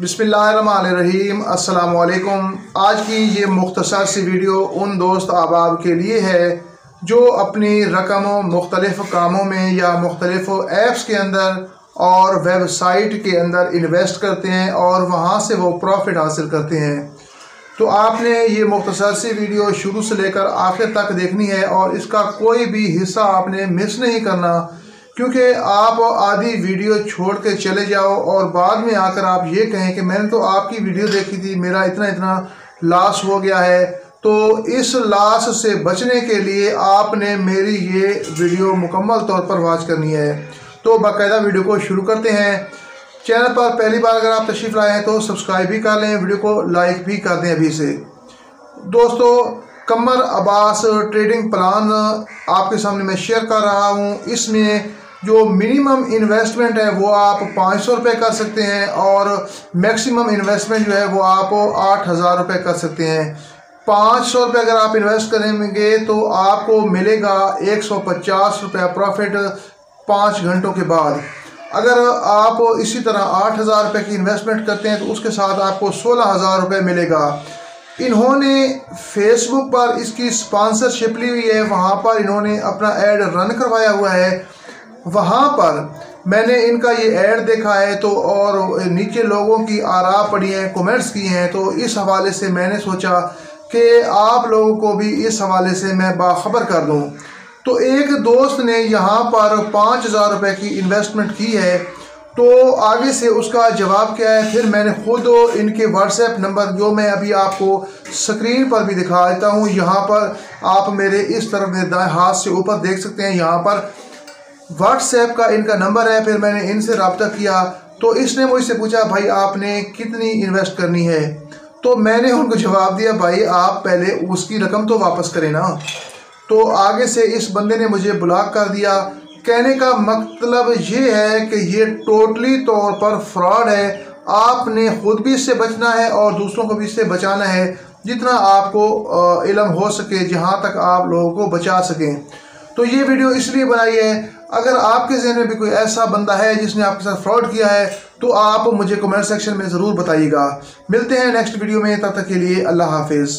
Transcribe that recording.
बिसमीम असलकुम आज की ये मुख्तसर सी वीडियो उन दोस्त अहबाब के लिए है जो अपनी रकम, मुख्तलिफ़ कामों में या मुख्तलिफ़ ऐप्स के अंदर और वेबसाइट के अंदर इन्वेस्ट करते हैं और वहाँ से वो प्रॉफिट हासिल करते हैं। तो आपने ये मुख्तसर सी वीडियो शुरू से लेकर आखिर तक देखनी है और इसका कोई भी हिस्सा आपने मिस नहीं करना क्योंकि आप आधी वीडियो छोड़ के चले जाओ और बाद में आकर आप ये कहें कि मैंने तो आपकी वीडियो देखी थी, मेरा इतना इतना लॉस हो गया है। तो इस लॉस से बचने के लिए आपने मेरी ये वीडियो मुकम्मल तौर पर वॉच करनी है। तो बाकायदा वीडियो को शुरू करते हैं। चैनल पर पहली बार अगर आप तशरीफ़ लाए हैं तो सब्सक्राइब भी कर लें, वीडियो को लाइक भी कर दें अभी से। दोस्तों, कमर अब्बास ट्रेडिंग प्लान आपके सामने मैं शेयर कर रहा हूँ। इसमें जो मिनिमम इन्वेस्टमेंट है, वो आप पाँच सौ रुपये कर सकते हैं और मैक्सिमम इन्वेस्टमेंट जो है, वो आप आठ हज़ार रुपये कर सकते हैं। पाँच सौ रुपये अगर आप इन्वेस्ट करेंगे तो आपको मिलेगा एक सौ पचास रुपये प्रॉफिट पाँच घंटों के बाद। अगर आप इसी तरह आठ हज़ार रुपये की इन्वेस्टमेंट करते हैं तो उसके साथ आपको सोलह हज़ार रुपये मिलेगा। इन्होंने फेसबुक पर इसकी स्पॉन्सरशिप ली हुई है, वहाँ पर इन्होंने अपना एड रन करवाया हुआ है। वहाँ पर मैंने इनका ये ऐड देखा है तो और नीचे लोगों की आरा पड़ी हैं कमेंट्स की हैं तो इस हवाले से मैंने सोचा कि आप लोगों को भी इस हवाले से मैं बाखबर कर दूँ। तो एक दोस्त ने यहाँ पर पाँच हज़ार रुपये की इन्वेस्टमेंट की है तो आगे से उसका जवाब क्या है, फिर मैंने खुद इनके व्हाट्सएप नंबर जो मैं अभी आपको स्क्रीन पर भी दिखा देता हूँ, यहाँ पर आप मेरे इस तरफ़ हाथ से ऊपर देख सकते हैं, यहाँ पर व्हाट्सएप का इनका नंबर है, फिर मैंने इनसे रबता किया। तो इसने मुझसे पूछा, भाई, आपने कितनी इन्वेस्ट करनी है? तो मैंने उनको जवाब दिया, भाई, आप पहले उसकी रकम तो वापस करें ना। तो आगे से इस बंदे ने मुझे ब्लॉक कर दिया। कहने का मतलब ये है कि ये टोटली तौर पर फ्रॉड है। आपने खुद भी इससे बचना है और दूसरों को भी इससे बचाना है, जितना आपको इलम हो सके, जहाँ तक आप लोगों को बचा सकें। तो ये वीडियो इसलिए बनाई है, अगर आपके जहन में भी कोई ऐसा बंदा है जिसने आपके साथ फ्रॉड किया है तो आप मुझे कमेंट सेक्शन में ज़रूर बताइएगा। मिलते हैं नेक्स्ट वीडियो में, तब तक के लिए अल्लाह हाफिज़।